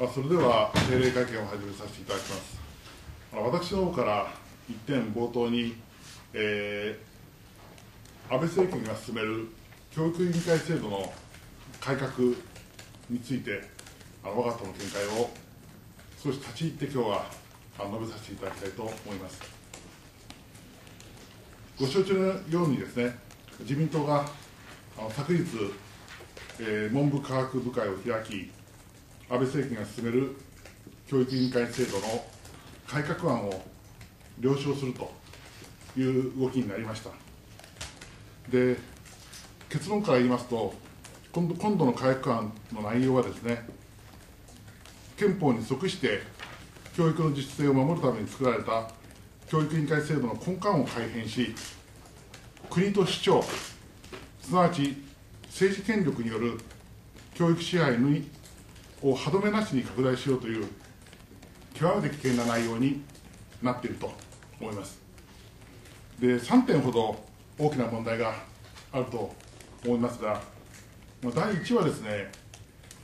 あそれでは定例会見を始めさせていただきます。私の方から一点冒頭に、えー、安倍政権が進める教育委員会制度の改革についてあの我が党の見解を少し立ち入って今日は述べさせていただきたいと思います。ご承知のようにですね自民党が昨日、えー、文部科学部会を開き安倍政権が進める教育委員会制度の改革案を了承するという動きになりました。で結論から言いますと今度今度の改革案の内容はですね憲法に即して教育の自主性を守るために作られた教育委員会制度の根幹を改変し国と市長すなわち政治権力による教育支配にを歯止めなしに拡大しようという極めて危険な内容になっていると思います。で3点ほど大きな問題があると思いますが第1はですね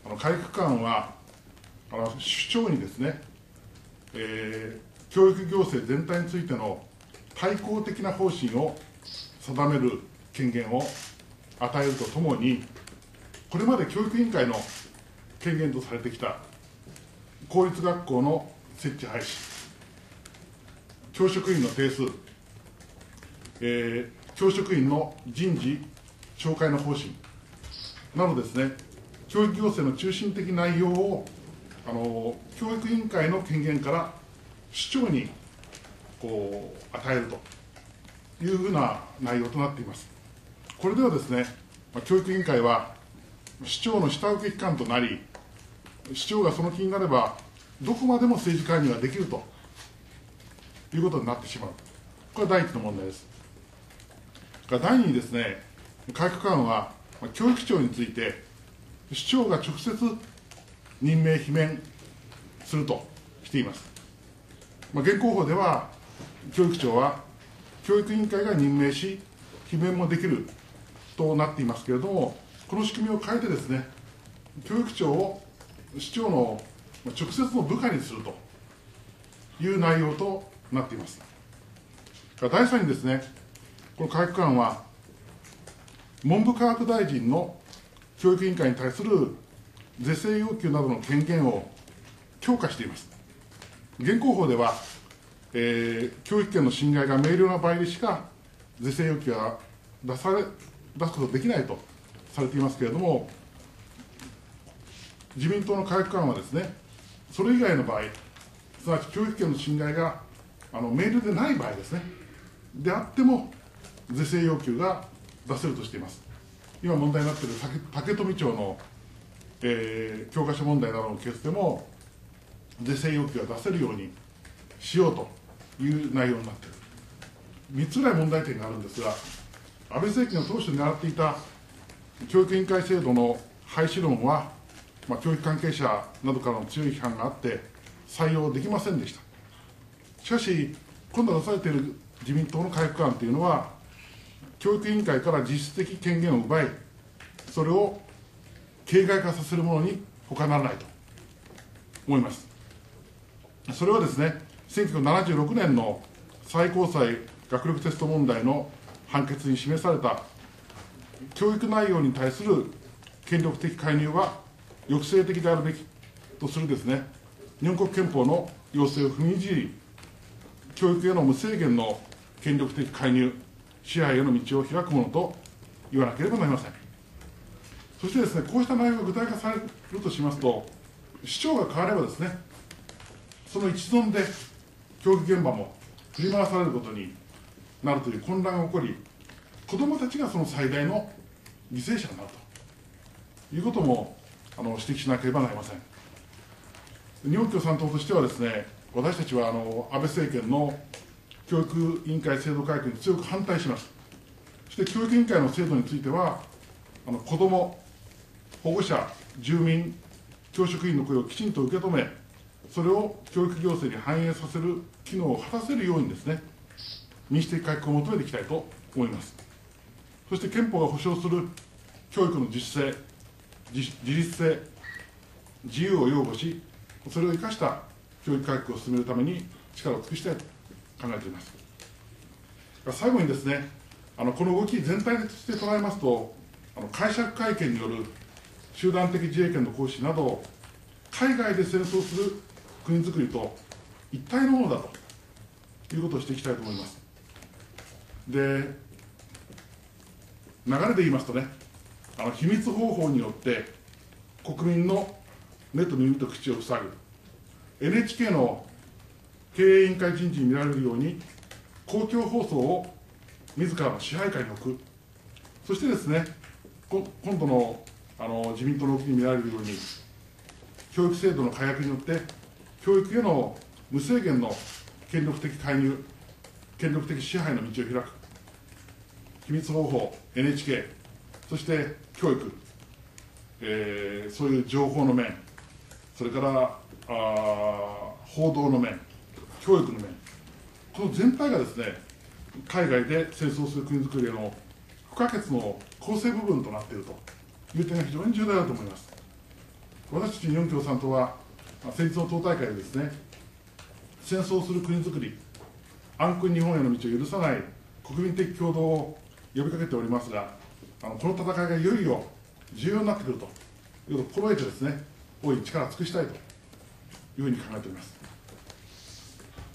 あの改革案はあの首長にですね、えー、教育行政全体についての対抗的な方針を定める権限を与えるとともにこれまで教育委員会の権限とされてきた公立学校の設置廃止、教職員の定数、えー、教職員の人事、紹介の方針などですね、教育行政の中心的内容をあの教育委員会の権限から市長にこう与えるというふうな内容となっています。これではですね、教育委員会は市長の下請け機関となり、市長がその気になれば、どこまでも政治介入ができるということになってしまう。これは第一の問題です。第二にですね、改革案は、教育長について、市長が直接任命、罷免するとしています。まあ、現行法では、教育長は教育委員会が任命し、罷免もできるとなっていますけれども、この仕組みを変えてですね、教育長を市長の直接の部下にするという内容となっています。第3にですね、この改革案は、文部科学大臣の教育委員会に対する是正要求などの権限を強化しています。現行法では、えー、教育権の侵害が明瞭な場合でしか、是正要求は出され出すことできないとされていますけれども、自民党の改革案はですね、それ以外の場合、すなわち教育権の侵害があのメールでない場合ですね、であっても、是正要求が出せるとしています。今問題になっている竹富町の、えー、教科書問題などのケースでも、是正要求が出せるようにしようという内容になっている。3つぐらい問題点があるんですが、安倍政権が当初狙っていた教育委員会制度の廃止論は、まあ、教育関係者などからの強い批判があって、採用できませんでした。しかし、今度出されている自民党の改革案というのは、教育委員会から実質的権限を奪い、それを形骸化させるものに他ならないと思います。それはですね、1976年の最高裁学力テスト問題の判決に示された教育内容に対する権力的介入は抑制的であるべきとするですね、日本国憲法の要請を踏みにじり、教育への無制限の権力的介入、支配への道を開くものと言わなければなりません。そしてですね、こうした内容が具体化されるとしますと、市長が変わればですね、その一存で教育現場も振り回されることになるという混乱が起こり、子どもたちがその最大の犠牲者になるということもあの指摘しなければなりません。日本共産党としてはですね、私たちはあの安倍政権の教育委員会制度改革に強く反対します。そして教育委員会の制度については、あの子ども、保護者、住民、教職員の声をきちんと受け止め、それを教育行政に反映させる機能を果たせるようにですね、民主的改革を求めていきたいと思います。そして憲法が保障する教育の自主性、自立性、自由を擁護し、それを生かした教育改革を進めるために力を尽くしたいと考えています。最後にですね、あのこの動き全体として捉えますと、あの解釈会見による集団的自衛権の行使など、海外で戦争する国づくりと一体のものだということをしていきたいと思います。で、流れで言いますとね、秘密方法によって国民の目と耳と口を塞ぐ、NHK の経営委員会人事に見られるように、公共放送を自らの支配下に置く、そしてですね、今度のあの自民党の動きに見られるように、教育制度の改悪によって、教育への無制限の権力的介入、権力的支配の道を開く、秘密方法、NHK、そして教育、えー、そういう情報の面、それからあ報道の面、教育の面、この全体がですね、海外で戦争する国づくりへの不可欠の構成部分となっていると。いう点が非常に重大だと思います。私たち日本共産党は、先日の党大会でですね、戦争する国づくり、安国日本への道を許さない国民的共同を呼びかけておりますが、あのこの戦いがいよいよ重要になってくるということを心得てですね、大いに力を尽くしたいというふうに考えております。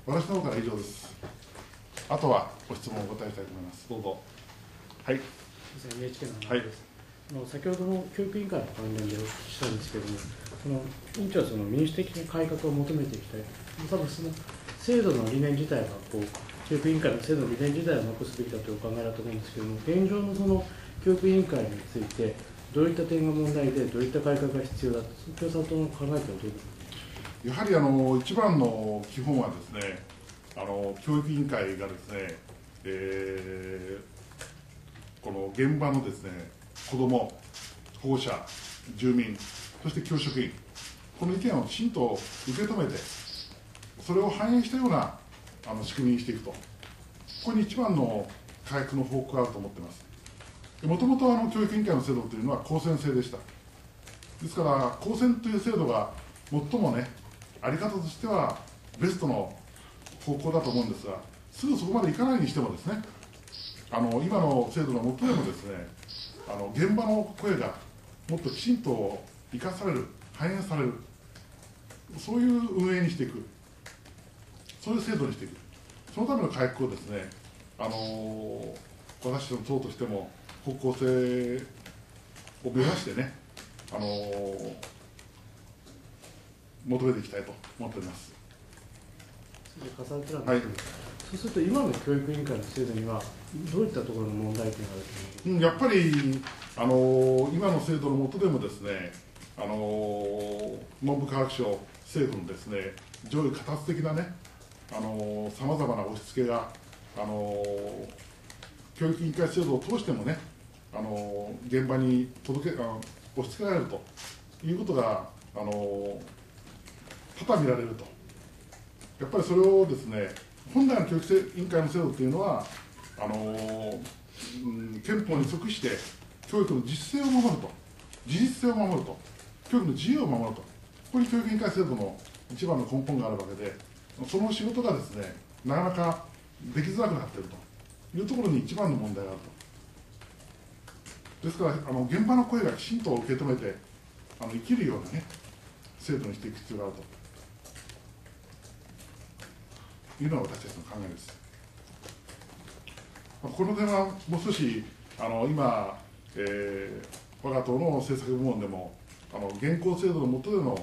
私の方から以上です。あとはご質問をお答えしたいと思います。どうぞ。はい。NHK の話です。はい、先ほどの教育委員会の関連でお聞きしたんですけれども、その委員長はその民主的な改革を求めていきたい、多分その制度の理念自体がこう、教育委員会の制度の理念自体を残すべきだというお考えだと思うんですけれども、現状のその教育委員会について、どういった点が問題で、どういった改革が必要だと、共産党の考えはどうですか？やはりあの一番の基本はですね、あの教育委員会がですね、えー、この現場のですね子ども、保護者、住民、そして教職員、この意見をきちんと受け止めて、それを反映したようなあの仕組みにしていくと、ここに一番の改革の方向があると思ってます。もともと教育委員会の制度というのは公選制でした。ですから、公選という制度が最もね、あり方としてはベストの方向だと思うんですが、すぐそこまでいかないにしてもですね、あの今の制度のもとでもですね、あの現場の声がもっときちんと生かされる、反映される、そういう運営にしていく、そういう制度にしていく、そのための改革をですね、あの私の党としても方向性を目指してね、あの求めていきたいと思っております。重ねてなんはい、そうすると今の教育委員会の制度にはどういったところの問題点があると思います？やっぱりあの今の制度の下でもですねあの文部科学省制度のですね上位形的なねさまざまな押し付けがあの教育委員会制度を通してもねあの現場に届けあ押し付けられると。いうことがあの多々見られると、やっぱりそれをですね、本来の教育委員会の制度というのは、あのうん、憲法に即して、教育の実践を守ると、事実性を守ると、教育の自由を守ると、ここに教育委員会制度の一番の根本があるわけで、その仕事がですね、なかなかできづらくなっていると。いうところに一番の問題があると。ですから、あの現場の声がきちんと受け止めて、あの生きるようなね、制度にしていく必要があると。いうのが私たちの考えです。この点はもう少しあの今、えー、我が党の政策部門でもあの現行制度の下での、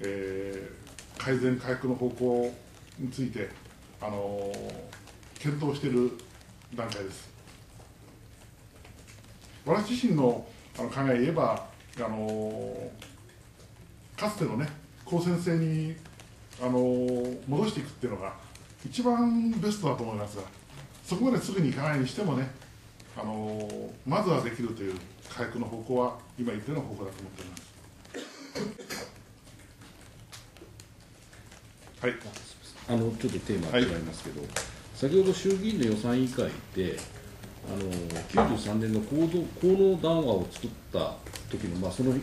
えー、改善改革の方向についてあの検討している段階です。私自身のあの考え言えばあのかつてのね公選制にあの戻していくっていうのが一番ベストだと思いますが、そこまですぐにいかないにしてもね、あのまずはできるという回復の方向は、今言ったような方向だと思っております。はい、あのちょっとテーマ違いますけど、はい、先ほど衆議院の予算委員会で、あの93年の行動効能談話を作った時の、まあ、その一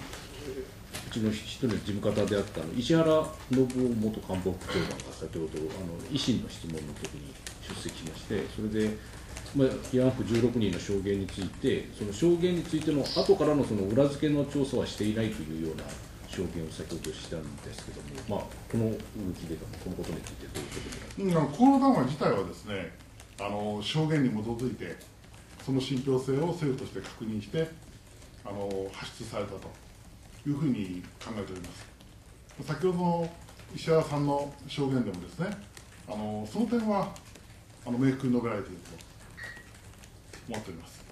ちの一人の事務方であった石原信夫元官房副長官が先ほどあの維新の質問の時に出席しましてそれで、まあ、慰安婦16人の証言についてその証言についての後からのその裏付けの調査はしていないというような証言を先ほどしたんですけども、まあ、この動きでこのことについてどういうことで、うん、河野談話自体はですねあの証言に基づいてその信憑性を政府として確認してあの発出されたというふうに考えております。先ほどの石原さんの証言でもですねあのその点はあの明確に述べられていると思っております。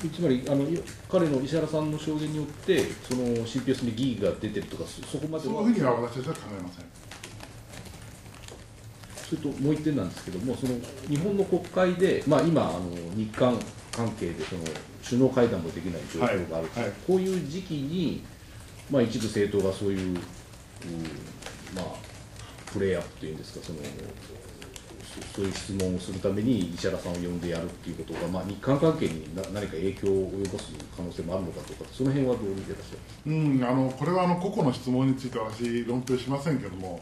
つまりあの彼の石原さんの証言によってその信憑性に疑義が出てるとかそこまでそういうふうには私たちは考えませんそれともう一点なんですけどもその日本の国会で、まあ、今あの日韓関係でその首脳会談もできない状況がある、はいはい、こういう時期に、まあ、一部政党がそういう、うん、まあ、プレーアップというんですかそのそういう質問をするために石原さんを呼んでやるっていうことが、まあ、日韓関係に何か影響を及ぼす可能性もあるのかとか、その辺はどう見てらっしゃるうんあのこれはあの個々の質問について私、論評しませんけれども、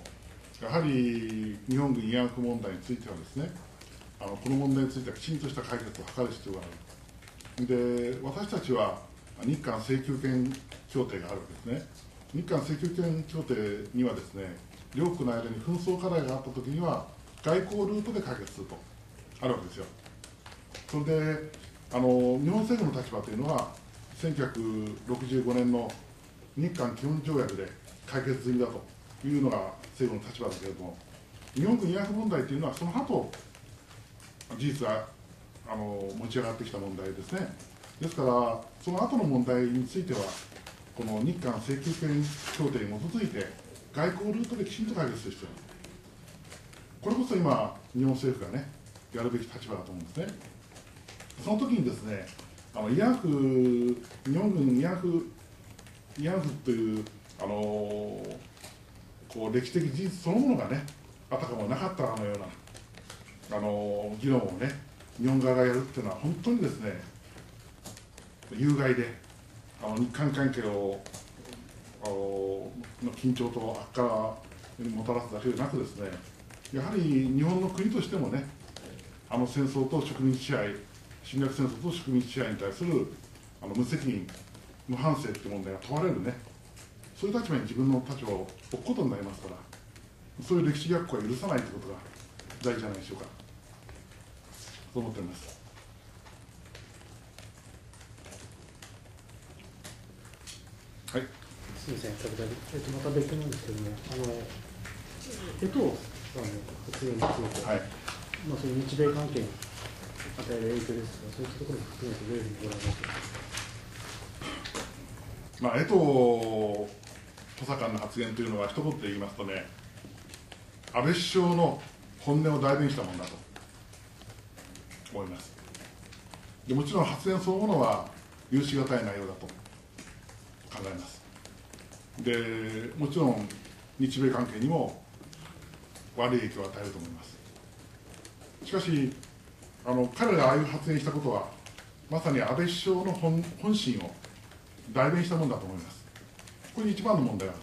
やはり日本軍慰安婦問題についてはですね、あのこの問題についてはきちんとした解決を図る必要がある。で私たちは日韓請求権協定があるわけですね。日韓請求権協定にはですね、両国の間に紛争課題があったときには、外交ルートで解決するとあるわけですよ。それであの日本政府の立場というのは、1965年の日韓基本条約で解決済みだというのが政府の立場だけれども、日本軍慰安婦問題というのは、その後事実はあの持ち上がってきた問題ですね。ですから、その後の問題については、この日韓請求権協定に基づいて、外交ルートできちんと解決する必要がある。これこそ今、日本政府がね、やるべき立場だと思うんですね。その時にですね、あの慰安婦、日本軍慰安婦、慰安婦という、あのこう歴史的事実そのものがね、あたかもなかったかのような、あの議論をね、日本側がやるっていうのは、本当にですね、有害で、あの日韓関係をあのの緊張と悪化にもたらすだけでなくですね、やはり日本の国としてもね、あの戦争と植民地支配、侵略戦争と植民地支配に対するあの無責任、無反省という問題が問われるね、そういう立場に自分の立場を置くことになりますから、そういう歴史逆行は許さないということが大事じゃないでしょうか。そう思っております。はい。すみません、えっと、また別なんですけども、あの、えっと、あの発言について、はい、まあ、その日米関係に与える影響ですが、そういったところも含めて、どういうふうにご覧になってまあ、江藤補佐官の発言というのは、一言で言いますとね、安倍首相の本音を代弁したものだと思います。でもちろん発言そのものは許し難い内容だと考えます。でもちろん日米関係にも悪い影響を与えると思いますしかしあの彼がああいう発言したことはまさに安倍首相の本本心を代弁したものだと思いますこれ一番の問題は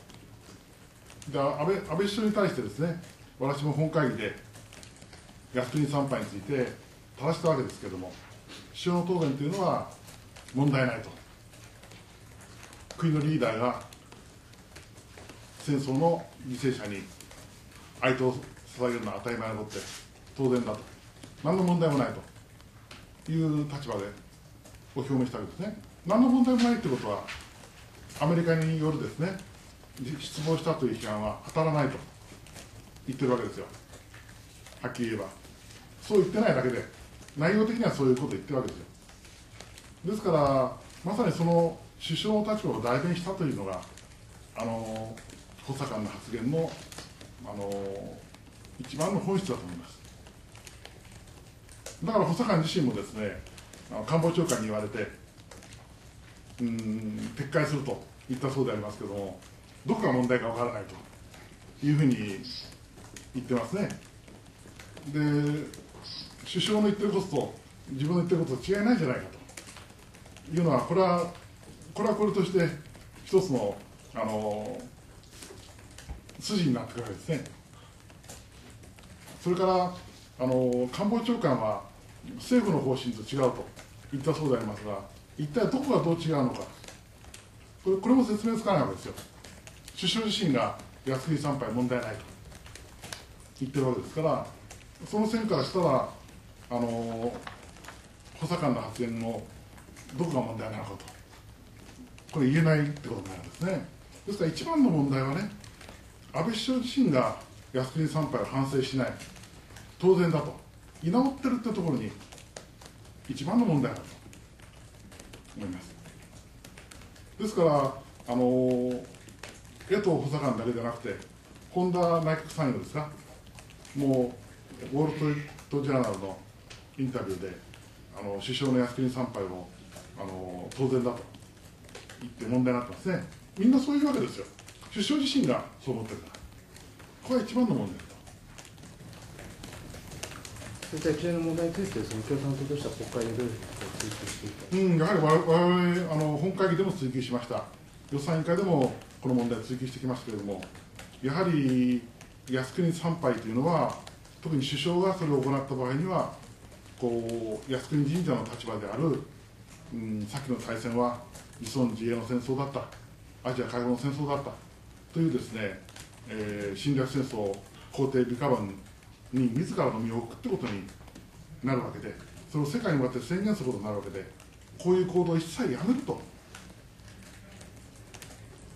で安倍安倍首相に対してですね私も本会議で靖国参拝について正したわけですけれども首相の答弁というのは問題ないと。国のリーダーが戦争の犠牲者に哀悼を捧げるのは当たり前のことで当然だと。何の問題もないと。いう立場でを表明したわけですね。何の問題もないということはアメリカによるですね失望したという批判は当たらないと言ってるわけですよ。はっきり言えば。そう言ってないだけで内容的にはそういうことを言ってるわけですよ。ですからまさにその首相の立場を代弁したというのがあの補佐官の発言のあの一番の本質だと思います。だから補佐官自身もですね官房長官に言われてうん撤回すると言ったそうでありますけどもどこが問題かわからないというふうに言ってますね。で首相の言ってることと自分の言ってることと違いないじゃないかというのはこれはこれはこれとして一つのあの筋になってくるわけですね。それからあの官房長官は政府の方針と違うと言ったそうでありますが一体どこがどう違うのか。これこれも説明つかないわけですよ。首相自身が靖国参拝問題ないと言ってるわけですからその線からしたらあの補佐官の発言のどこが問題なのかと。これ言えないってことになるんですね。ですから一番の問題はね安倍首相自身が靖国参拝を反省しない。当然だと。居直ってるってところに一番の問題だと。思います。ですからあの野党補佐官だけじゃなくて本田内閣参与ですか？もうウォール・ストリート・ジャーナルのインタビューであの首相の靖国参拝をあの当然だと言って問題になってますね。みんなそういうわけですよ。首相自身がそう思ってるから。これは一番の問題。だそういった一連の問題について、その共産党としては国会でどういうふうに追及していく。うん、やはり我々あの本会議でも追及しました、予算委員会でもこの問題追及してきましたけれども、やはり靖国参拝というのは、特に首相がそれを行った場合には、こう靖国神社の立場である、うん、先の大戦は自尊自衛の戦争だった、アジア解放の戦争だった。というですね、えー侵略戦争皇帝美化版に自らの身を置くってことになるわけで、それを世界に向かって宣言することになるわけで、こういう行動を一切やめると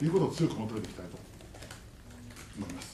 いうことを強く求めていきたいと思います。